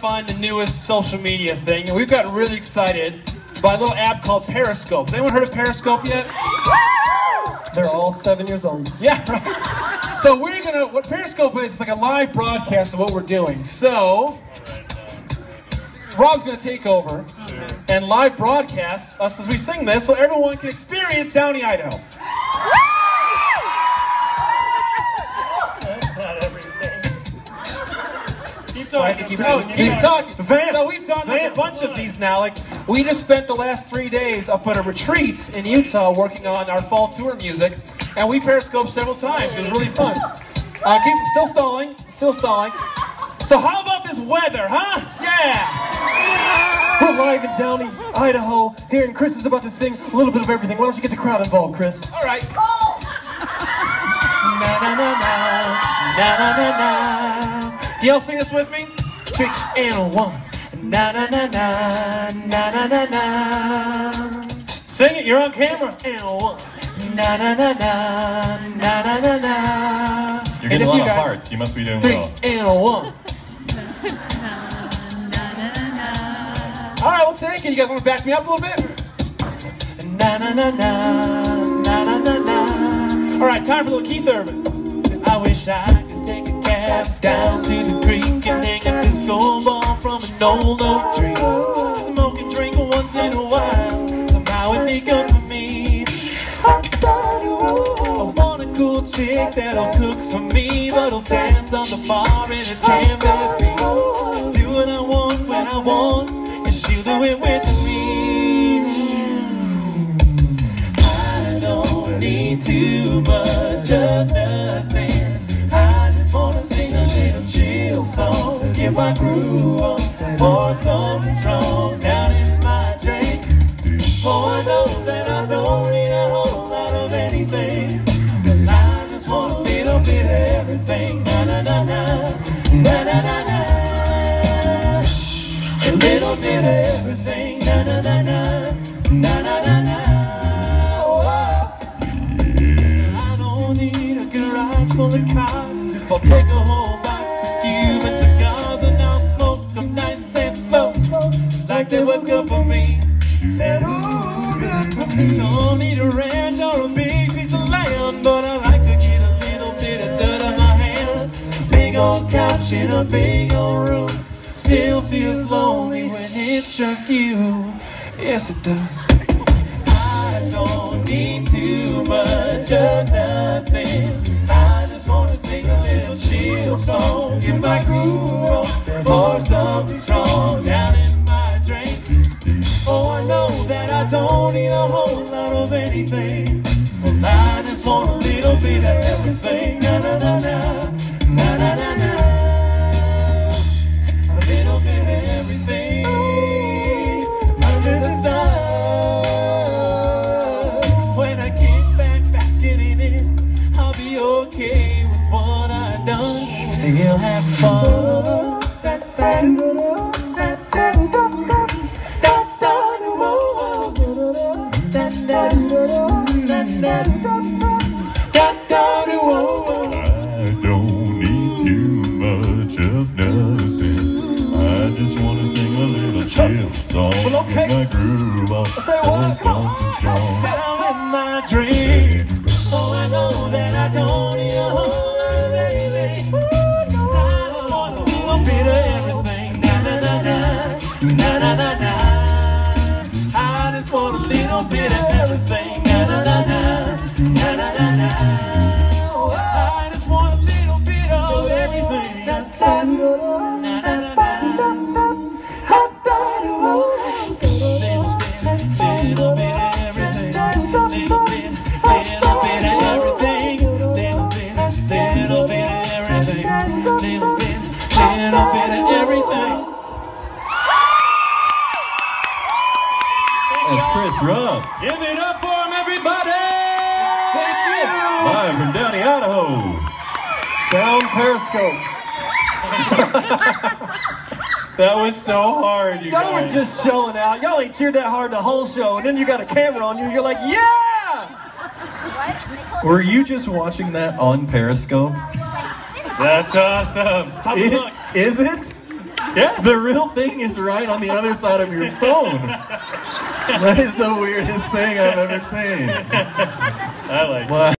find the newest social media thing, and we've gotten really excited by a little app called Periscope. Has anyone heard of Periscope yet? They're all seven years old. Yeah, right. So we're gonna what Periscope is, it's like a live broadcast of what we're doing. So Rob's gonna take over and live broadcast us as we sing this so everyone can experience Downey, Idaho. So I have to keep, keep talking. Vamp. So we've done like a bunch of these now. Like we just spent the last three days up at a retreat in Utah working on our fall tour music, and we periscoped several times. It was really fun. Uh, keep still stalling, still stalling. So how about this weather, huh? Yeah. We're live in Downey, Idaho. Here, and Chris is about to sing a little bit of everything. Why don't you get the crowd involved, Chris? All right. Na na na na na na na na. Can y'all sing this with me? Three and one. Na na na na na na na na. Sing it. You're on camera. and one. Na na na na na na na na. You're getting just a lot you of guys. hearts. You must be doing Three well. and one. All right, we'll take it. You guys want to back me up a little bit? Na na na na na na na na. All right, time for a little Keith Urban. I wish I could take a cab down old oak tree. Smoke and drink once in a while. Somehow it'd be good for me. I want a cool chick that'll cook for me, but'll dance on the bar in a bare feet. Do what I want when I want, and she'll do it with me. I don't need too much of nothing. I just wanna sing a little chill song, get my groove on, pour something strong down in my drink. Oh, I know that I don't need a whole lot of anything. But I just want a little bit of everything. Na na na na. Na na na na. A little bit of everything. Na na na na. Na na Don't need a ranch or a big piece of land, but I like to get a little bit of dirt on my hands. Big old couch in a big old room. Still feels lonely when it's just you. Yes, it does. I don't need too much of nothing. I just wanna sing a little chill song, get my groove pour something strong down anything. Well, I just want a little bit of everything. Na na na na, na na na na. A little bit of everything under the sun. When I get back basking in it, I'll be okay with what I've done. Still have fun. Dream. Oh, I know that I don't need a whole lot of anything. 'Cause I just want a little bit of everything. Na na na na, na na na na. I just want a little bit Chris Rupp, Give it up for him, everybody! Thank you. live from Downey, Idaho. Down Periscope. that was so hard, you Y'all were just showing out. Y'all ain't cheered that hard the whole show, and then you got a camera on you. You're like, yeah! Were you just watching that on Periscope? That's awesome. How It- look? Is it? Yeah. The real thing is right on the other side of your phone. That is the weirdest thing I've ever seen. I like. Wow.